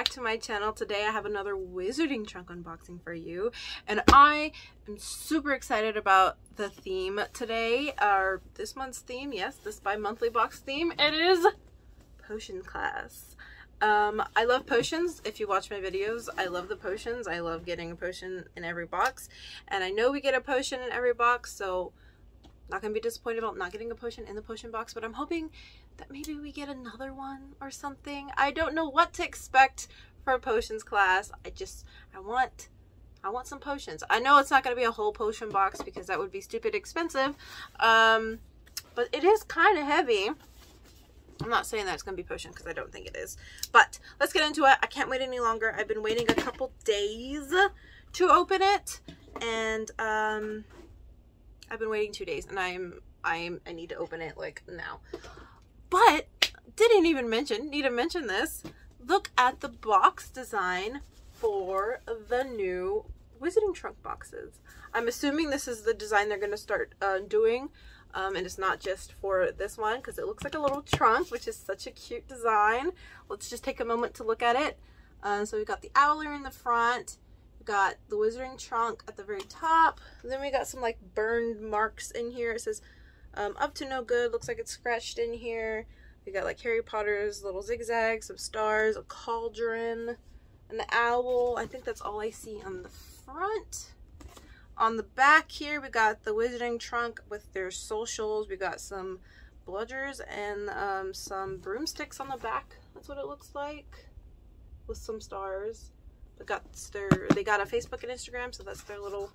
back to my channel. Today I have another Wizarding Trunk unboxing for you. And I am super excited about the theme today. Our this month's theme, yes, this bi-monthly box theme. It is Potion Class. Um, I love potions. If you watch my videos, I love the potions. I love getting a potion in every box. And I know we get a potion in every box, so not going to be disappointed about not getting a potion in the potion box, but I'm hoping that maybe we get another one or something. I don't know what to expect for a potions class. I just, I want, I want some potions. I know it's not going to be a whole potion box because that would be stupid expensive. Um, but it is kind of heavy. I'm not saying that it's going to be potion because I don't think it is. But let's get into it. I can't wait any longer. I've been waiting a couple days to open it. And, um, I've been waiting two days and I'm I'm I need to open it like now. But didn't even mention, need to mention this. Look at the box design for the new Wizarding Trunk boxes. I'm assuming this is the design they're going to start uh, doing. Um, and it's not just for this one because it looks like a little trunk, which is such a cute design. Let's just take a moment to look at it. Uh, so we've got the owler in the front We've got the wizarding trunk at the very top. And then we got some like burned marks in here. It says um, up to no good. Looks like it's scratched in here. We got like Harry Potter's little zigzag, some stars, a cauldron, and the owl. I think that's all I see on the front. On the back here, we got the wizarding trunk with their socials. We got some bludgers and um, some broomsticks on the back. That's what it looks like with some stars got their they got a Facebook and Instagram, so that's their little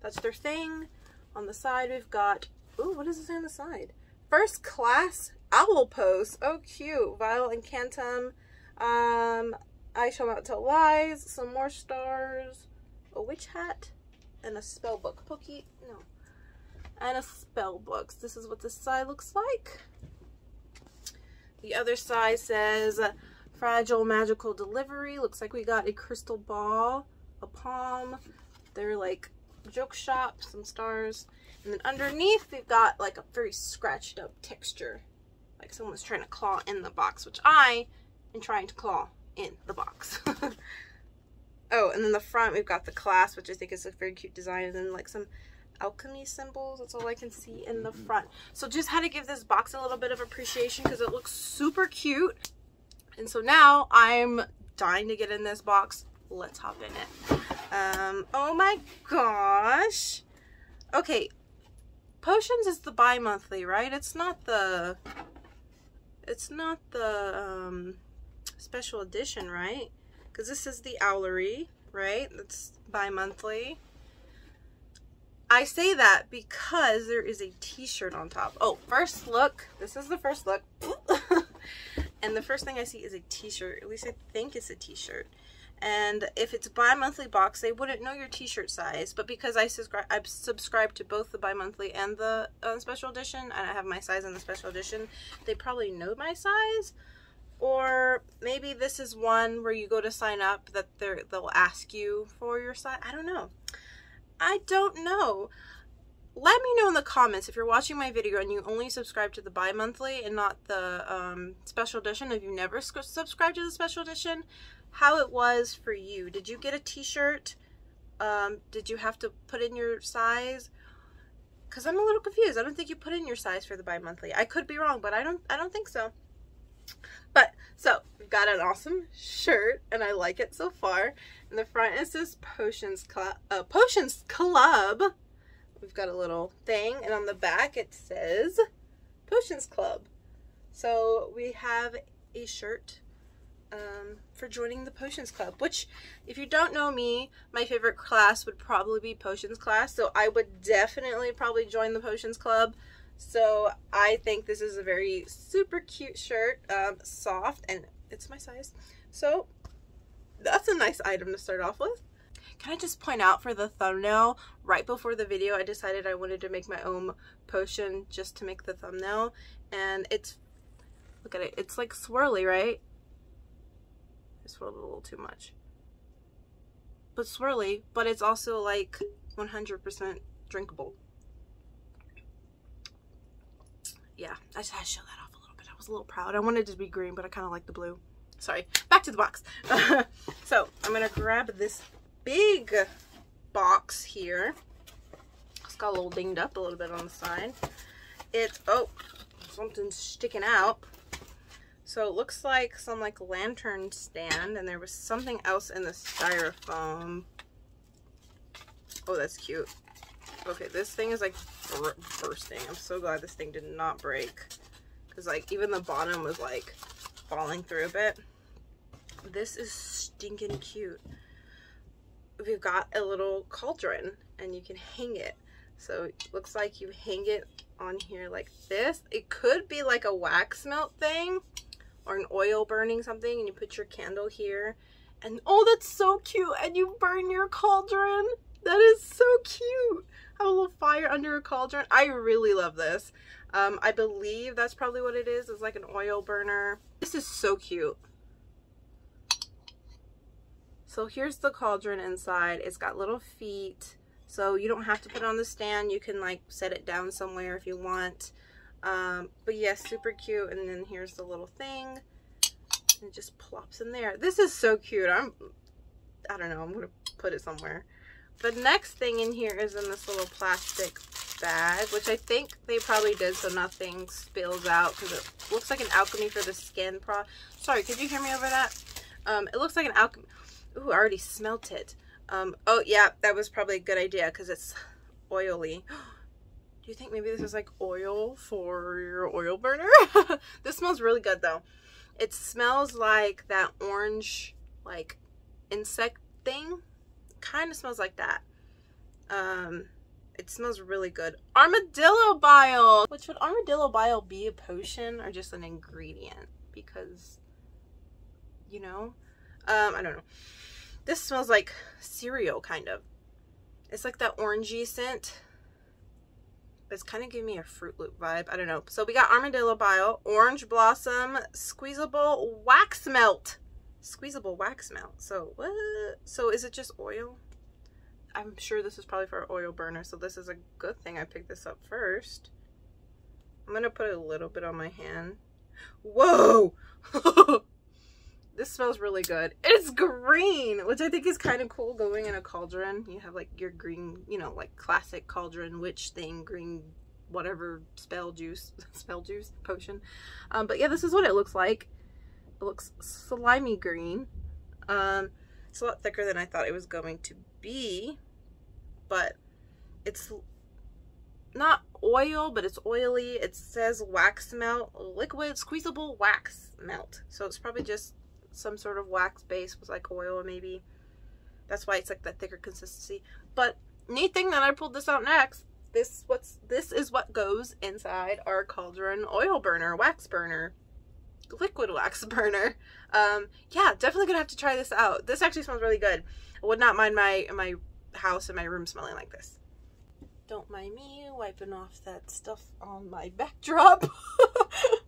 that's their thing. On the side we've got oh what does it say on the side? First class owl post. Oh cute. Vial Incantum. Um I shall not tell lies, some more stars, a witch hat, and a spell book. Pokey no. And a spell book. This is what the side looks like. The other side says Fragile Magical Delivery. Looks like we got a crystal ball, a palm. They're like joke shop, some stars. And then underneath we've got like a very scratched up texture. Like someone's trying to claw in the box, which I am trying to claw in the box. oh, and then the front we've got the class, which I think is a very cute design. And then like some alchemy symbols. That's all I can see in the front. So just had to give this box a little bit of appreciation because it looks super cute. And so now I'm dying to get in this box. Let's hop in it. Um, oh my gosh. Okay, Potions is the bi-monthly, right? It's not the, it's not the um, special edition, right? Because this is the Owlery, right? That's bi-monthly. I say that because there is a t-shirt on top. Oh, first look. This is the first look. And the first thing I see is a t-shirt. At least I think it's a t-shirt. And if it's bi-monthly box, they wouldn't know your t-shirt size. But because I subscribe, I've subscribed to both the bi-monthly and the uh, special edition, and I have my size in the special edition, they probably know my size. Or maybe this is one where you go to sign up that they'll ask you for your size. I don't know. I don't know let me know in the comments if you're watching my video and you only subscribe to the bi-monthly and not the um, special edition. If you never subscribed to the special edition, how it was for you. Did you get a t-shirt? Um, did you have to put in your size? Because I'm a little confused. I don't think you put in your size for the bi-monthly. I could be wrong, but I don't, I don't think so. But, so, we've got an awesome shirt, and I like it so far. In the front, it says Potions Club. Uh, Potions Club we've got a little thing and on the back it says Potions Club. So we have a shirt um, for joining the Potions Club, which if you don't know me, my favorite class would probably be Potions class. So I would definitely probably join the Potions Club. So I think this is a very super cute shirt, um, soft, and it's my size. So that's a nice item to start off with. Can I just point out for the thumbnail, right before the video, I decided I wanted to make my own potion just to make the thumbnail. And it's, look at it, it's like swirly, right? I swirled a little too much. But swirly, but it's also like 100% drinkable. Yeah, I just had to show that off a little bit. I was a little proud. I wanted it to be green, but I kind of like the blue. sorry, back to the box. so I'm gonna grab this big box here. It's got a little dinged up a little bit on the side. It's, oh, something's sticking out. So it looks like some like lantern stand and there was something else in the styrofoam. Oh, that's cute. Okay, this thing is like bursting. I'm so glad this thing did not break. Because like even the bottom was like falling through a bit. This is stinking cute. We've got a little cauldron and you can hang it. So it looks like you hang it on here like this. It could be like a wax melt thing or an oil burning something and you put your candle here. And oh, that's so cute. And you burn your cauldron. That is so cute. Have a little fire under a cauldron. I really love this. Um, I believe that's probably what it is. It's like an oil burner. This is so cute. So here's the cauldron inside. It's got little feet. So you don't have to put it on the stand. You can like set it down somewhere if you want. Um, but yes, yeah, super cute. And then here's the little thing. And it just plops in there. This is so cute. I'm, I don't know. I'm going to put it somewhere. The next thing in here is in this little plastic bag, which I think they probably did so nothing spills out because it looks like an alchemy for the skin pro. Sorry, could you hear me over that? Um, it looks like an alchemy. Ooh, I already smelt it. Um, oh, yeah, that was probably a good idea because it's oily. Do you think maybe this is like oil for your oil burner? this smells really good though. It smells like that orange, like insect thing. Kind of smells like that. Um, it smells really good. Armadillo bile! Which would armadillo bile be a potion or just an ingredient? Because, you know, um, I don't know. This smells like cereal, kind of. It's like that orangey scent. It's kind of giving me a Fruit Loop vibe. I don't know. So we got Armadillo Bile, Orange Blossom, Squeezable Wax Melt. Squeezable Wax Melt. So what? So is it just oil? I'm sure this is probably for an oil burner. So this is a good thing I picked this up first. I'm going to put a little bit on my hand. Whoa! This smells really good. It's green, which I think is kind of cool going in a cauldron. You have like your green, you know, like classic cauldron witch thing, green whatever spell juice, spell juice potion. Um, but yeah, this is what it looks like. It looks slimy green. Um, it's a lot thicker than I thought it was going to be, but it's not oil, but it's oily. It says wax melt, liquid squeezable wax melt. So it's probably just some sort of wax base with like oil maybe. That's why it's like that thicker consistency. But neat thing that I pulled this out next. This what's this is what goes inside our cauldron oil burner, wax burner, liquid wax burner. Um, yeah, definitely gonna have to try this out. This actually smells really good. I would not mind my my house and my room smelling like this. Don't mind me wiping off that stuff on my backdrop.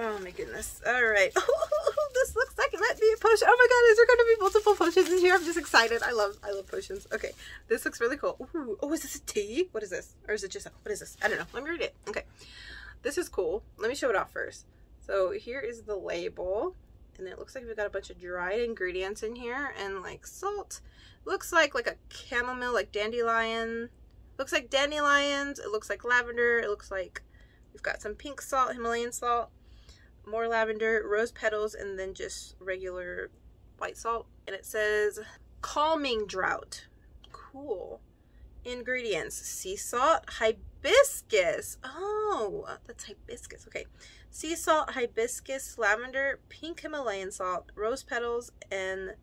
Oh my goodness. All right. this looks like it might be a potion. Oh my god, is there going to be multiple potions in here? I'm just excited. I love I love potions. Okay. This looks really cool. Ooh. Oh, is this a tea? What is this? Or is it just a, what is this? I don't know. Let me read it. Okay. This is cool. Let me show it off first. So here is the label. And it looks like we've got a bunch of dried ingredients in here and like salt. Looks like like a chamomile, like dandelion. Looks like dandelions. It looks like lavender. It looks like we've got some pink salt, Himalayan salt more lavender, rose petals, and then just regular white salt. And it says calming drought. Cool. Ingredients sea salt, hibiscus. Oh, that's hibiscus. Okay. Sea salt, hibiscus, lavender, pink Himalayan salt, rose petals, and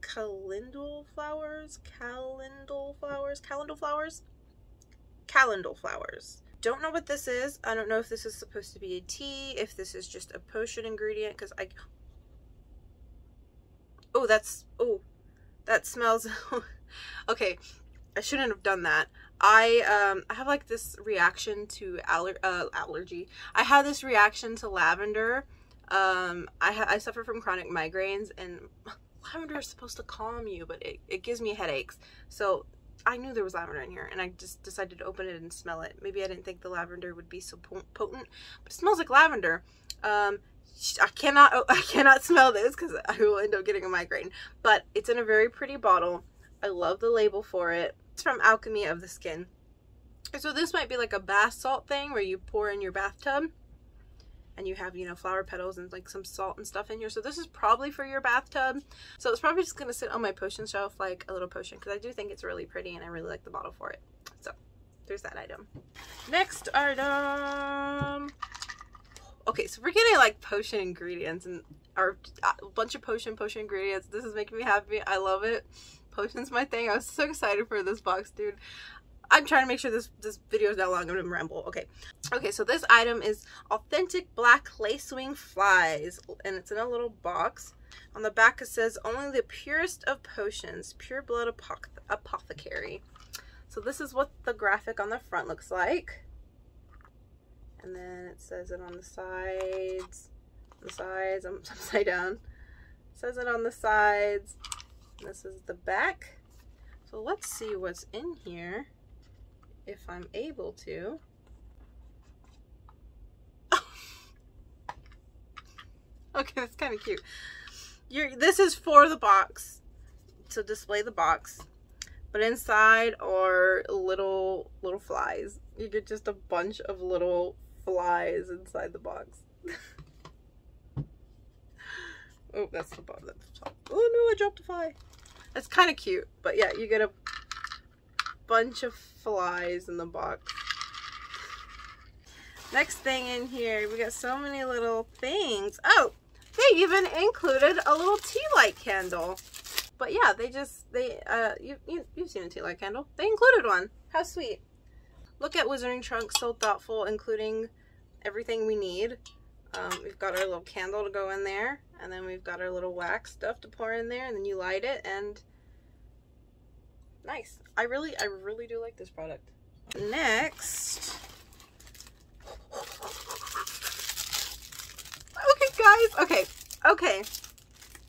calendula flowers. Calendula flowers. Calendula flowers. Calendula flowers don't know what this is. I don't know if this is supposed to be a tea, if this is just a potion ingredient, because I... Oh, that's... Oh, that smells... okay, I shouldn't have done that. I um I have like this reaction to aller uh, allergy. I have this reaction to lavender. Um, I I suffer from chronic migraines, and lavender is supposed to calm you, but it, it gives me headaches. So I knew there was lavender in here and I just decided to open it and smell it. Maybe I didn't think the lavender would be so potent, but it smells like lavender. Um, I cannot, I cannot smell this because I will end up getting a migraine, but it's in a very pretty bottle. I love the label for it. It's from Alchemy of the Skin. So this might be like a bath salt thing where you pour in your bathtub and you have, you know, flower petals and like some salt and stuff in here. So this is probably for your bathtub. So it's probably just to sit on my potion shelf like a little potion because I do think it's really pretty and I really like the bottle for it. So there's that item. Next item. Okay, so we're getting like potion ingredients and our uh, a bunch of potion potion ingredients. This is making me happy. I love it. Potion's my thing. I was so excited for this box, dude. I'm trying to make sure this, this video is not long. I'm going to ramble. Okay. Okay, so this item is authentic black lacewing flies. And it's in a little box. On the back it says, only the purest of potions. Pure blood apoth apothecary. So this is what the graphic on the front looks like. And then it says it on the sides. The sides. I'm upside down. It says it on the sides. This is the back. So let's see what's in here if I'm able to. okay, that's kind of cute. You're, this is for the box, to display the box. But inside are little, little flies. You get just a bunch of little flies inside the box. oh, that's the bottom. That's the top. Oh no, I dropped a fly. That's kind of cute. But yeah, you get a bunch of flies in the box. Next thing in here, we got so many little things. Oh, they even included a little tea light candle. But yeah, they just, they, uh, you, you, you've seen a tea light candle. They included one. How sweet. Look at Wizarding Trunk, so thoughtful, including everything we need. Um, we've got our little candle to go in there, and then we've got our little wax stuff to pour in there, and then you light it, and nice. I really, I really do like this product. Next. Okay, guys. Okay. Okay.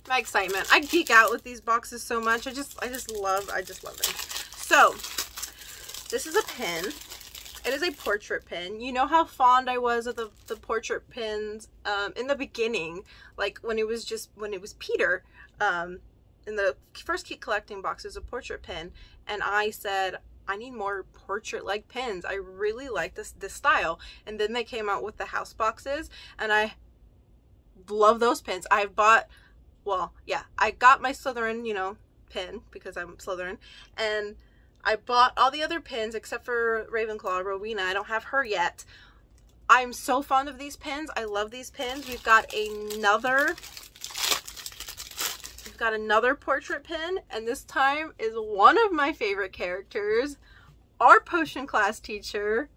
My excitement. I geek out with these boxes so much. I just, I just love, I just love them. So, this is a pin. It is a portrait pin. You know how fond I was of the, the portrait pins um, in the beginning, like when it was just, when it was Peter. Um, in the first key collecting box is a portrait pin and I said I need more portrait like pins. I really like this this style. And then they came out with the house boxes and I love those pins. I've bought well yeah I got my Slytherin you know pin because I'm Slytherin and I bought all the other pins except for Ravenclaw Rowena. I don't have her yet. I'm so fond of these pins. I love these pins. We've got another got another portrait pin, and this time is one of my favorite characters, our potion class teacher,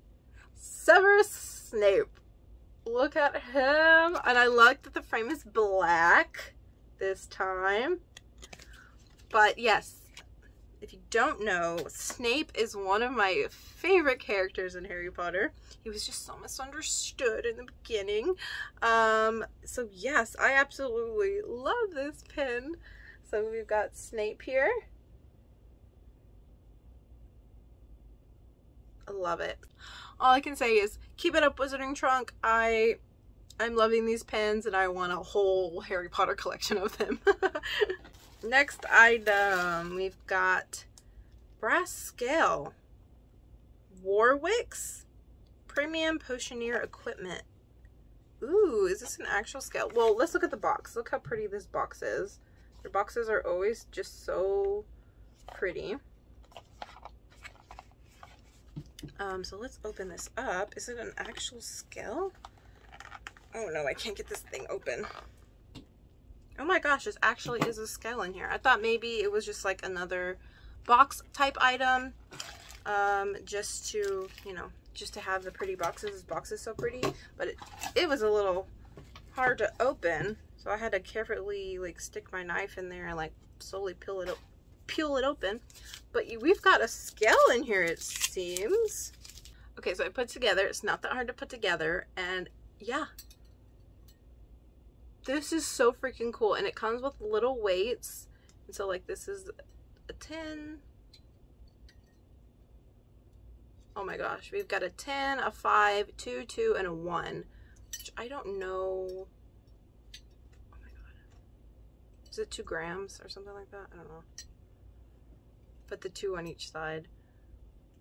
Severus Snape. Look at him. And I like that the frame is black this time. But yes, if you don't know, Snape is one of my favorite characters in Harry Potter. He was just so misunderstood in the beginning. Um, so yes, I absolutely love this pin. So we've got Snape here. I love it. All I can say is keep it up Wizarding Trunk. I I'm loving these pins and I want a whole Harry Potter collection of them. Next item, we've got brass scale. Warwick's premium potioneer equipment. Ooh, is this an actual scale? Well, let's look at the box. Look how pretty this box is. Their boxes are always just so pretty. Um, so let's open this up. Is it an actual scale? Oh no, I can't get this thing open. Oh my gosh, this actually is a scale in here. I thought maybe it was just like another box type item. Um, just to, you know, just to have the pretty boxes. This box is so pretty. But it, it was a little hard to open. So I had to carefully like stick my knife in there and like slowly peel it, up peel it open. But we've got a scale in here it seems. Okay, so I put together. It's not that hard to put together. And yeah, this is so freaking cool. And it comes with little weights. And so like this is a 10, Oh my gosh. We've got a 10, a 5, 2, 2, and a 1. Which I don't know. Oh my god. Is it 2 grams or something like that? I don't know. Put the 2 on each side.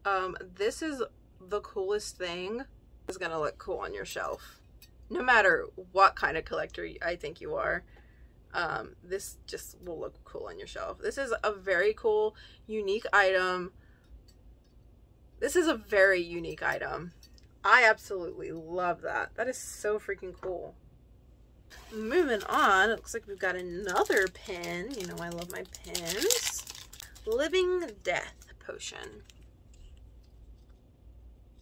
Um, this is the coolest thing. It's gonna look cool on your shelf. No matter what kind of collector I think you are um, this just will look cool on your shelf. This is a very cool, unique item. This is a very unique item. I absolutely love that. That is so freaking cool. Moving on, it looks like we've got another pin. You know I love my pins. Living Death Potion.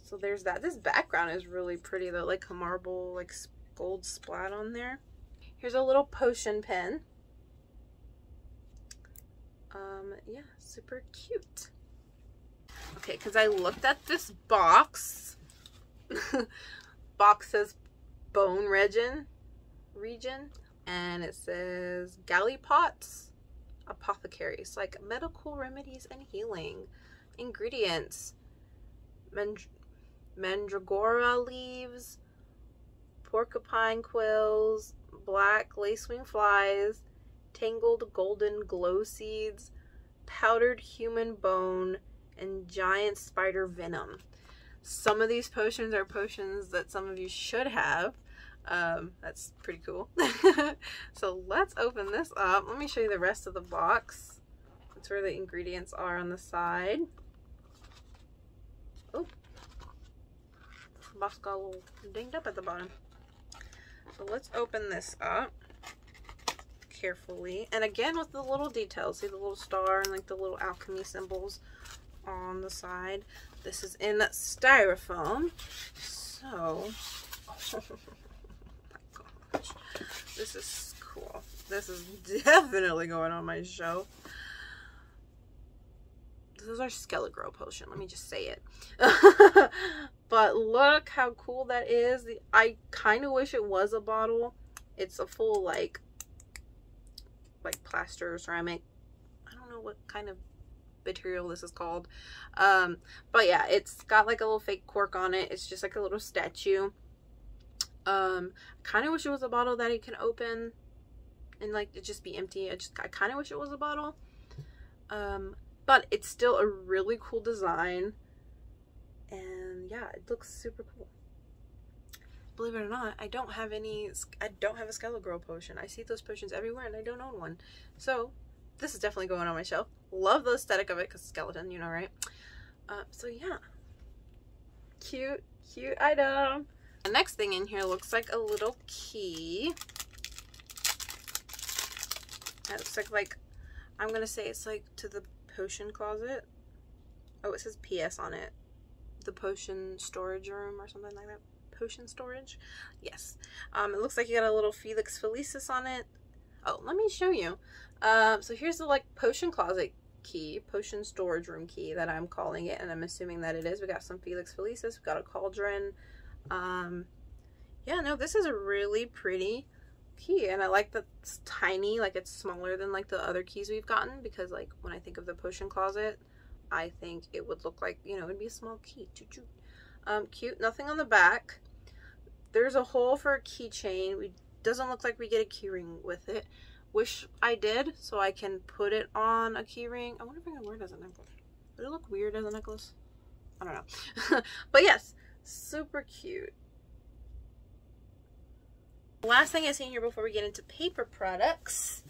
So there's that. This background is really pretty though, like a marble, like gold splat on there. Here's a little potion pin. Um, yeah, super cute. Okay, because I looked at this box. box says bone region, region, and it says Gallipots apothecaries, like medical remedies and healing. Ingredients, Mand mandragora leaves, porcupine quills, black lacewing flies, tangled golden glow seeds, powdered human bone, and giant spider venom. Some of these potions are potions that some of you should have. Um, that's pretty cool. so let's open this up. Let me show you the rest of the box. That's where the ingredients are on the side. Oh, box got a little dinged up at the bottom. So let's open this up carefully. And again with the little details. See the little star and like the little alchemy symbols on the side. This is in styrofoam. So, gosh. This is cool. This is definitely going on my shelf. This is our Skele-Gro potion. Let me just say it. but look how cool that is. I kind of wish it was a bottle. It's a full like like plaster ceramic. I don't know what kind of material this is called. Um, but yeah, it's got like a little fake cork on it. It's just like a little statue. Um, I kind of wish it was a bottle that you can open and like it just be empty. I just I kind of wish it was a bottle. Um, but it's still a really cool design. And yeah it looks super cool. Believe it or not i don't have any i don't have a Skele-Gro potion. I see those potions everywhere and i don't own one. So this is definitely going on my shelf. Love the aesthetic of it because skeleton you know right? Uh, so yeah. Cute cute item the next thing in here looks like a little key it looks like like i'm gonna say it's like to the potion closet. Oh, it says PS on it. The potion storage room or something like that. Potion storage? Yes. Um, it looks like you got a little Felix Felicis on it. Oh, let me show you. Um, so here's the like potion closet key, potion storage room key that I'm calling it, and I'm assuming that it is. We got some Felix Felicis, we got a cauldron. Um, yeah, no, this is a really pretty key and I like that it's tiny like it's smaller than like the other keys we've gotten because like when I think of the potion closet I think it would look like you know it'd be a small key choo -choo. Um, cute nothing on the back. There's a hole for a keychain. We doesn't look like we get a keyring with it. Wish I did so I can put it on a keyring I wonder if I can wear it as a necklace. Would it look weird as a necklace? I don't know. But yes super cute Last thing I see here before we get into paper products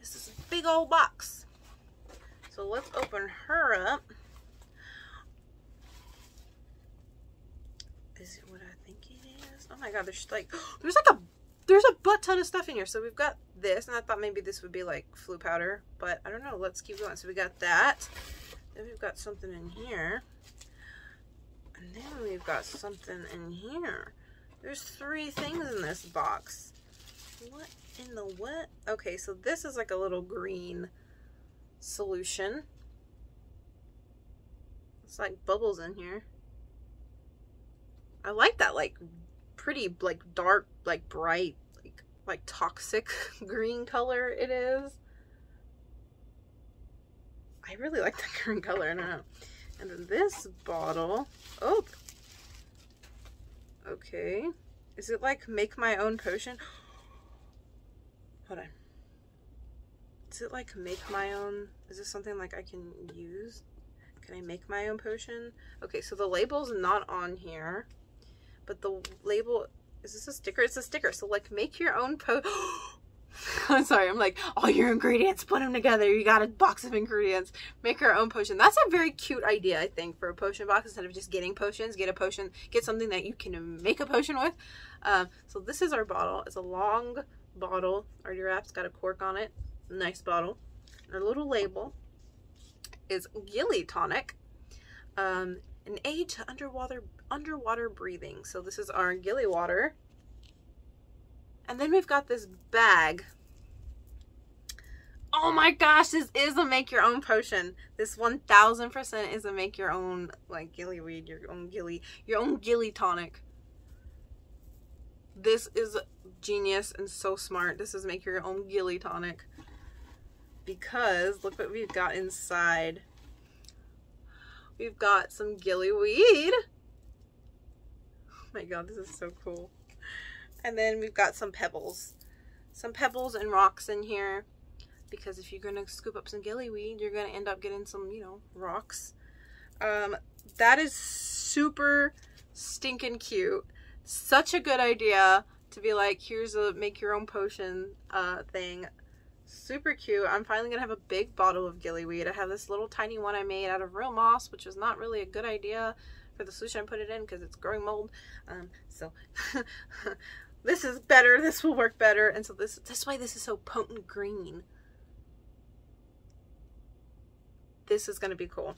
is this big old box. So let's open her up. Is it what I think it is? Oh my god, there's like there's like a there's a butt ton of stuff in here. So we've got this, and I thought maybe this would be like Floo powder, but I don't know. Let's keep going. So we got that. Then we've got something in here. Then we've got something in here. There's three things in this box. What in the what? Okay, so this is like a little green solution. It's like bubbles in here. I like that like pretty like dark, like bright, like like toxic green color it is. I really like that green color. I don't know. And then this bottle, oh, okay. Is it like make my own potion? Hold on. Is it like make my own? Is this something like I can use? Can I make my own potion? Okay, so the label's not on here. But the label, is this a sticker? It's a sticker. So like make your own po- I'm sorry, I'm like, all your ingredients, put them together. You got a box of ingredients. Make your own potion. That's a very cute idea, I think, for a potion box. Instead of just getting potions, get a potion, get something that you can make a potion with. Um, so this is our bottle. It's a long bottle. Already wrapped, It's got a cork on it. Nice bottle. Our little label is Gilly Tonic. Um, an aid to underwater underwater breathing. So this is our Gilly water. And then we've got this bag. Oh my gosh, this is a make your own potion. This 1000% is a make your own like gilly weed, your own gilly, your own gilly tonic. This is genius and so smart. This is make your own gilly tonic because look what we've got inside. We've got some gillyweed. Oh my god, this is so cool. And then we've got some pebbles. Some pebbles and rocks in here. Because if you're going to scoop up some gillyweed, you're going to end up getting some, you know, rocks. Um, that is super stinking cute. Such a good idea to be like, here's a make your own potion uh, thing super cute. I'm finally going to have a big bottle of gillyweed. I have this little tiny one I made out of real moss, which is not really a good idea for the solution I put it in because it's growing mold. Um, so this is better. This will work better. And so this that's why this is so potent green. This is to be cool.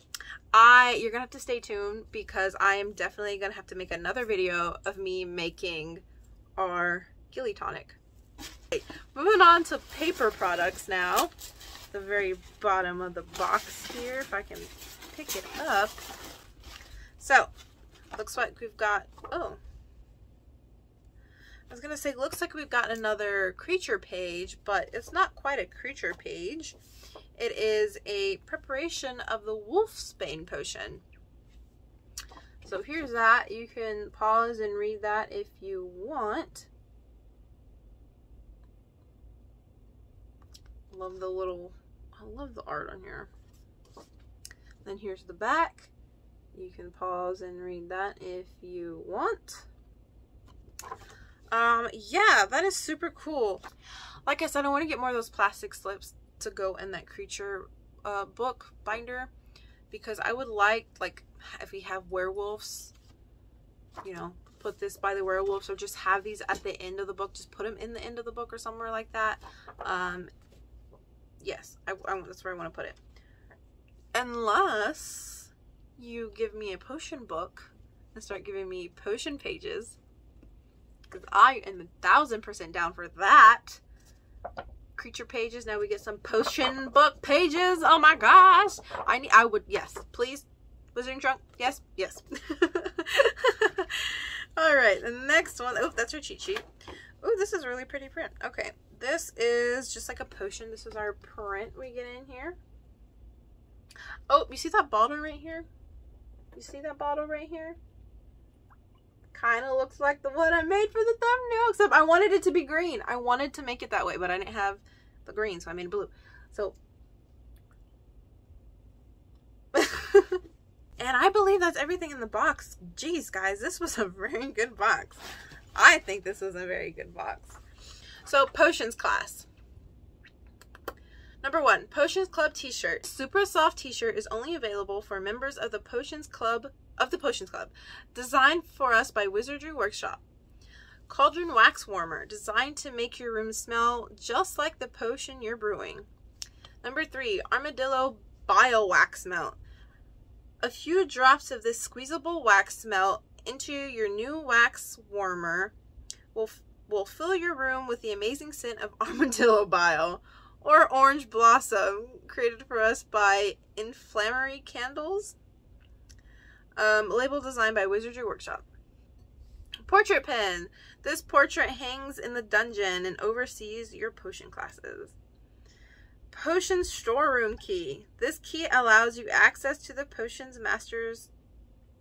I you're to have to stay tuned because I am definitely to have to make another video of me making our Gilly Tonic. Moving on to paper products now. The very bottom of the box here, if I can pick it up. So, looks like we've got, oh. I was going to say, looks like we've got another creature page, but it's not quite a creature page. It is a preparation of the Wolfsbane potion. So here's that. You can pause and read that if you want. Love the little, I love the art on here. Then here's the back. You can pause and read that if you want. Um, yeah, that is super cool. Like I said, I want to get more of those plastic slips to go in that creature uh, book binder because I would like, like, if we have werewolves, you know, put this by the werewolves or just have these at the end of the book. Just put them in the end of the book or somewhere like that. Um, yes, I, I, that's where I want to put it. Unless you give me a potion book and start giving me potion pages. Because I am a thousand percent down for that. Creature pages. Now we get some potion book pages. Oh my gosh. I need, I would, yes, please. Wizarding trunk. Yes, yes. All right, the next one. Oh, that's our cheat sheet. Oh, this is really pretty print. Okay, this is just like a potion. This is our print we get in here. Oh, you see that bottle right here? You see that bottle right here? Kind of looks like the one I made for the thumbnail, except I wanted it to be green. I wanted to make it that way, but I didn't have the green, so I made it blue. So, and I believe that's everything in the box. Jeez, guys, this was a very good box. I think this was a very good box. So, potions class. Number one, Potions Club t-shirt. Super soft t-shirt is only available for members of the Potions Club of the Potions Club. Designed for us by Wizardry Workshop. Cauldron Wax Warmer, designed to make your room smell just like the potion you're brewing. Number three, Armadillo Bile Wax Melt. A few drops of this squeezable wax melt into your new wax warmer will, will fill your room with the amazing scent of armadillo bile or orange blossom created for us by Inflammatory Candles. Um, label designed by Wizardry Workshop. Portrait pen. This portrait hangs in the dungeon and oversees your potion classes. Potion Storeroom Key. This key allows you access to the Potions Master's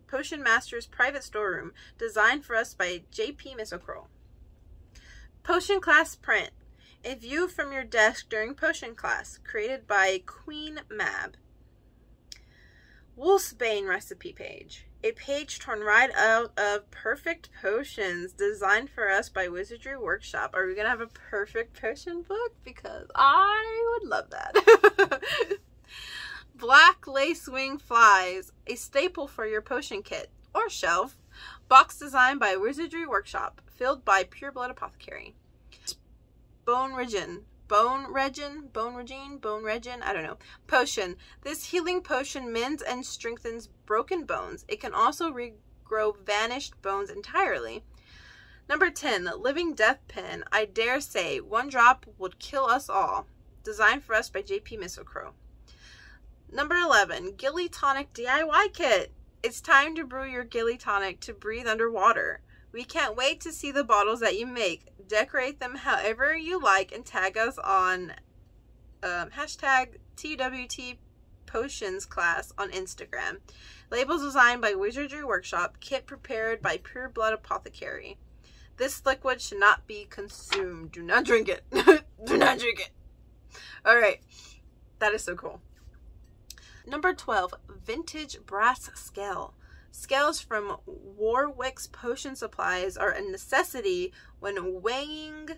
Potion Master's private storeroom, designed for us by J.P. Misocro. Potion Class Print. A view from your desk during Potion Class, created by Queen Mab. Wolfsbane recipe page. A page torn right out of perfect potions designed for us by Wizardry Workshop. Are we going to have a perfect potion book? Because I would love that. Black lace wing flies, a staple for your potion kit or shelf. Box designed by Wizardry Workshop, filled by Pure Blood Apothecary. Bone Regin, Bone regen, Bone Regine, Bone regen, I don't know. Potion. This healing potion mends and strengthens broken bones. It can also regrow vanished bones entirely. Number 10, Living Death Pen. I dare say, one drop would kill us all. Designed for us by JP Misocro. Number 11, Gilly Tonic DIY Kit. It's time to brew your Gilly Tonic to breathe underwater. We can't wait to see the bottles that you make decorate them however you like and tag us on um, hashtag TWT Potions class on Instagram. Labels designed by Wizardry Workshop, kit prepared by Pure Blood Apothecary. This liquid should not be consumed. Do not drink it. Do not drink it. All right. That is so cool. Number 12, Vintage Brass Scale. Scales from Warwick's Potion Supplies are a necessity when weighing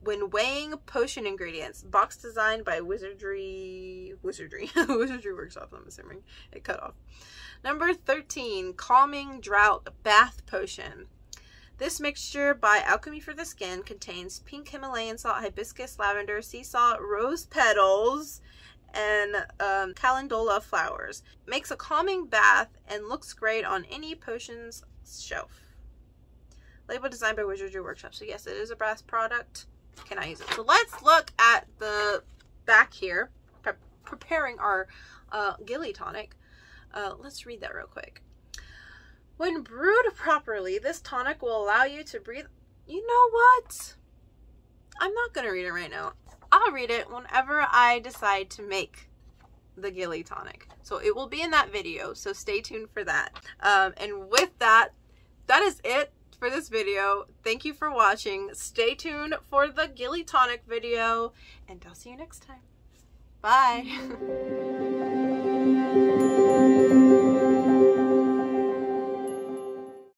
when weighing potion ingredients. Box designed by Wizardry Wizardry Wizardry Workshop, I'm assuming. It cut off. Number 13, Calming Drought Bath Potion. This mixture by Alchemy for the Skin contains pink Himalayan salt, hibiscus, lavender, sea salt, rose petals, and um, calendula flowers. Makes a calming bath and looks great on any potions shelf. Label designed by Wizardry Workshop. So yes, it is a brass product. Can I use it? So let's look at the back here, pre preparing our uh, Gilly Tonic. Uh, let's read that real quick. When brewed properly, this tonic will allow you to breathe. You know what? I'm not going to read it right now. I'll read it whenever I decide to make the Gilly tonic. So it will be in that video, so stay tuned for that. Um, and with that, that is it for this video. Thank you for watching. Stay tuned for the Gilly tonic video, and I'll see you next time. Bye.